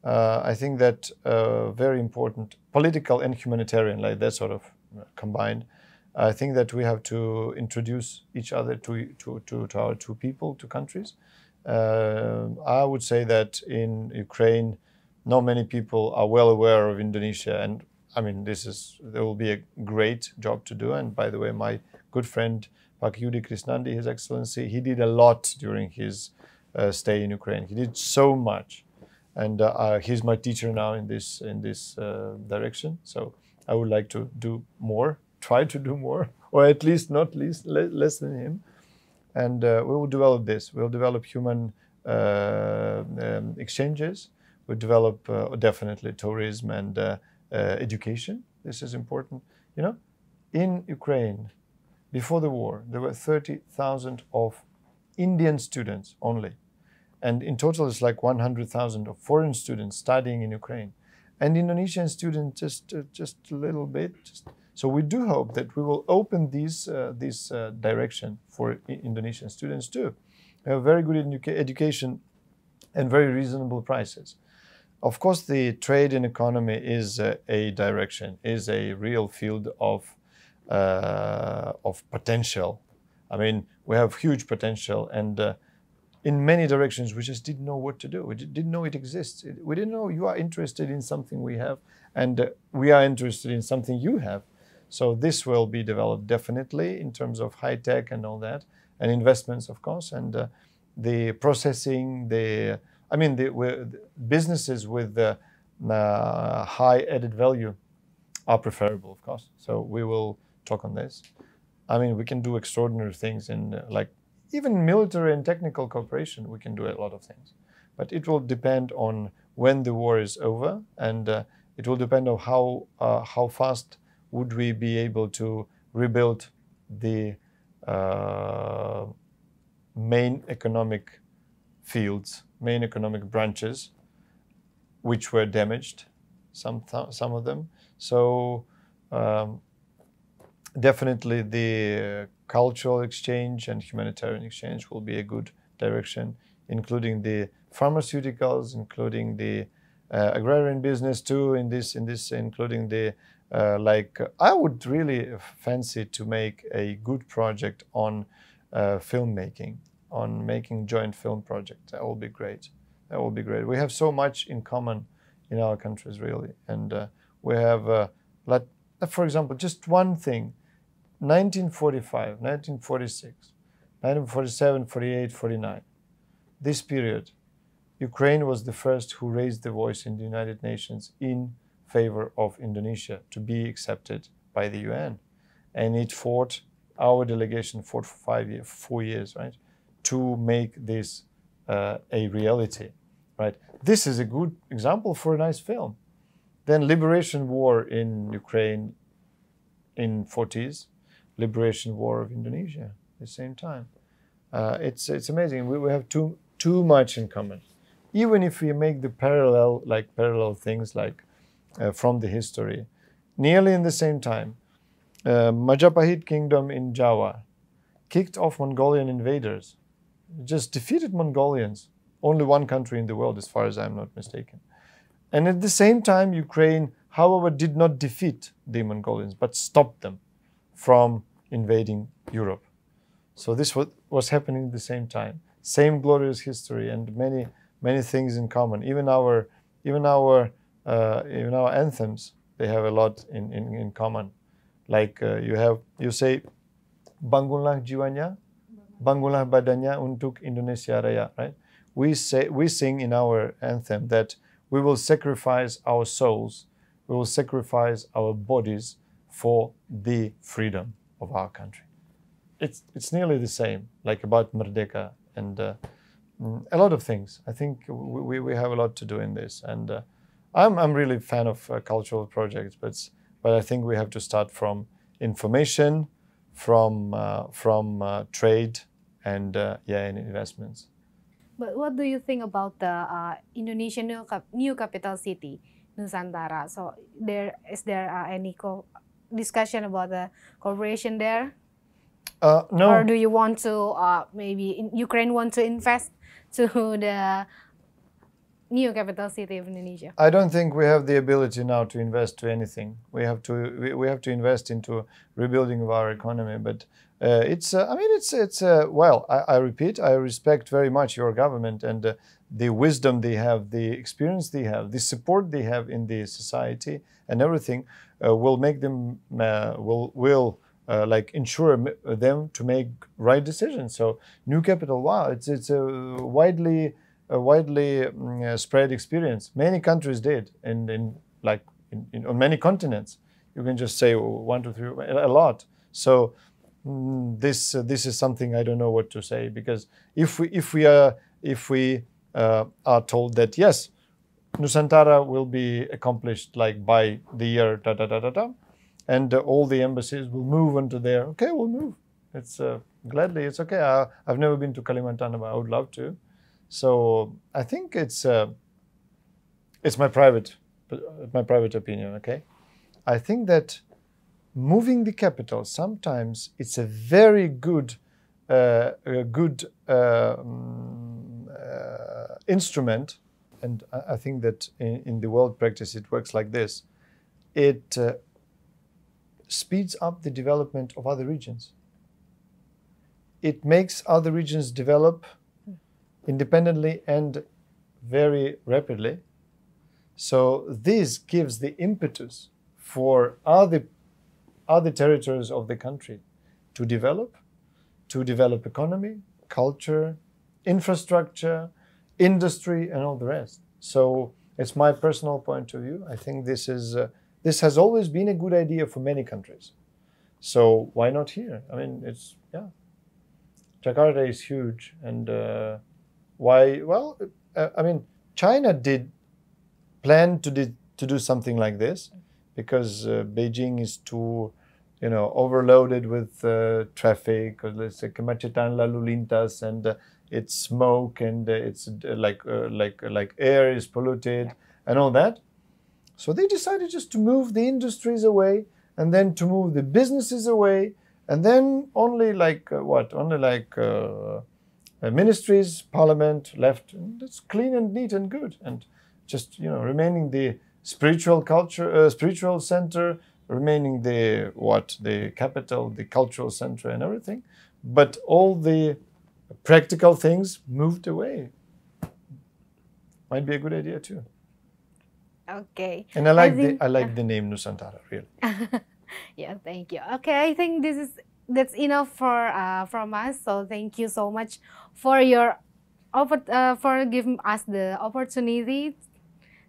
uh, I think that uh, very important political and humanitarian, like that sort of combined. I think that we have to introduce each other to to to, to our two people, two countries. Uh, I would say that in Ukraine, not many people are well aware of Indonesia, and I mean this is there will be a great job to do. And by the way, my good friend Pak Yuddy Chrisnandi, His Excellency, he did a lot during his uh, stay in Ukraine. He did so much, and uh, uh, he's my teacher now in this in this uh, direction. So I would like to do more, try to do more, or at least not least le- less than him. And uh, we will develop this. We'll develop human uh, um, exchanges. We'll develop definitely tourism and education. This is important. You know, in Ukraine, before the war, there were 30,000 of Indian students only. And in total, it's like 100,000 of foreign students studying in Ukraine. And Indonesian students just, uh, just a little bit. Just, so we do hope that we will open these, uh, this uh, direction for Indonesian students too. Have very good edu education and very reasonable prices. Of course, the trade and economy is a direction, is a real field of uh, of potential. I mean, we have huge potential, and in many directions, we just didn't know what to do. We didn't know it exists. We didn't know you are interested in something we have, and uh, we are interested in something you have. So this will be developed definitely in terms of high tech and all that, and investments, of course, and uh, the processing. The I mean, the, businesses with the uh, high added value are preferable, of course. So we will talk on this. I mean, we can do extraordinary things in uh, like even military and technical cooperation. We can do a lot of things, but it will depend on when the war is over, and uh, it will depend on how uh, how fast would we be able to rebuild the uh, main economic fields, main economic branches, which were damaged, some some of them. So. Um, definitely the cultural exchange and humanitarian exchange will be a good direction, including the pharmaceuticals, including the uh, agrarian business too. In this, in this, including the uh, like, I would really fancy to make a good project on uh, filmmaking, on making joint film projects. That will be great. That will be great. We have so much in common in our countries, really, and uh, we have, uh, like, for example, just one thing 1945, 1946, 1947, 48, 49, this period, Ukraine was the first who raised the voice in the United Nations in favor of Indonesia to be accepted by the UN. And it fought, our delegation fought for five years, four years, right, to make this uh, a reality, right? This is a good example for a nice film. Then liberation war in Ukraine in 40s, liberation war of Indonesia at the same time. Uh, it's it's amazing. We, we have too too much in common. Even if we make the parallel like parallel things like uh, from the history, nearly in the same time, uh, Majapahit kingdom in Java kicked off Mongolian invaders, just defeated Mongolians. Only one country in the world, as far as I'm not mistaken. And at the same time, Ukraine, however, did not defeat the Mongolians, but stopped them from invading Europe. So this was, was happening at the same time. Same glorious history and many many things in common. Even our even our uh, even our anthems they have a lot in, in, in common. Like uh, you have you say bangunlah jiwanya, bangunlah badannya untuk Indonesia Raya, right? We say we sing in our anthem that we will sacrifice our souls, we will sacrifice our bodies for the freedom of our country. It's, it's nearly the same, like about Merdeka and uh, mm, a lot of things. I think we, we have a lot to do in this. And uh, I'm, I'm really a fan of uh, cultural projects, but, but I think we have to start from information, from, uh, from uh, trade, and uh, yeah, and investments. But what do you think about the Indonesian new, cap new capital city, Nusantara? So there is there any co discussion about the cooperation there? Uh, no. Or do you want to uh, maybe Ukraine want to invest [laughs] to the new capital city of Indonesia? I don't think we have the ability now to invest to anything. We have to we, we have to invest into rebuilding of our economy. But uh, it's uh, I mean it's it's uh, well I, I, repeat I respect very much your government and uh, the wisdom they have, the experience they have, the support they have in the society and everything uh, will make them uh, will will. like ensure them to make right decisions. So new capital, wow, it's it's a widely a widely um, spread experience. Many countries did, and in like in, in, on many continents, you can just say one, two, three, a lot. So mm, this uh, this is something I don't know what to say because if we if we are if we uh, are told that yes, Nusantara will be accomplished like by the year da da da da da, and uh, all the embassies will move onto there. Okay, we'll move. It's uh, gladly. It's okay. I, have never been to Kalimantan, but I would love to. So I think it's uh, it's my private my private opinion. Okay, I think that moving the capital sometimes it's a very good uh, a good uh, uh, instrument, and I, think that in, in, the world practice it works like this. It uh, speeds up the development of other regions. It makes other regions develop independently and very rapidly. So this gives the impetus for other, other territories of the country to develop, to develop economy, culture, infrastructure, industry, and all the rest. So it's my personal point of view. I think this is uh, this has always been a good idea for many countries. So why not here? I mean, it's yeah. Jakarta is huge, and uh, why? Well, uh, I mean, China did plan to did, to do something like this because uh, Beijing is too, you know, overloaded with uh, traffic. Or let's say lalu lintas and uh, it's smoke and uh, it's uh, like like like air is polluted and all that. So they decided just to move the industries away and then to move the businesses away and then only like what? Only like uh, ministries, parliament left. It's clean and neat and good, and just you know remaining the spiritual culture, uh, spiritual center, remaining the what the capital, the cultural center, and everything. But all the practical things moved away. Might be a good idea too. Okay. And I like I think, the I like [laughs] the name Nusantara really. [laughs] yeah, thank you. Okay, I think this is that's enough for uh, from us. So thank you so much for your uh, for giving us the opportunity.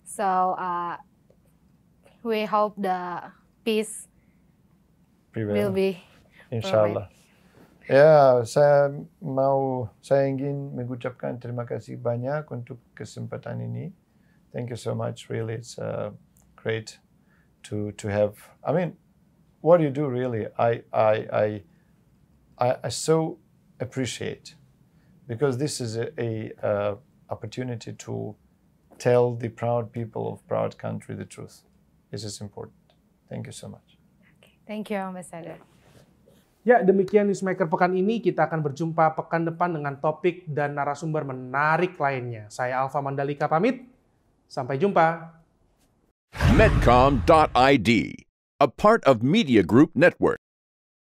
So uh, we hope the peace Prevail. will be. Insyaallah. Ya, saya mau saya ingin mengucapkan terima kasih banyak untuk kesempatan ini. Thank you so much. Really, it's uh, great to to have. I mean, what you do really, I I I I, I so appreciate because this is a, a uh, opportunity to tell the proud people of proud country the truth. This is important. Thank you so much. Thank you, Ambassador. Ya, demikian Newsmaker pekan ini. Kita akan berjumpa pekan depan dengan topik dan narasumber menarik lainnya. Saya Alfa Mandalika pamit. Sampai jumpa. Medcom.id, a part of Media Group Network.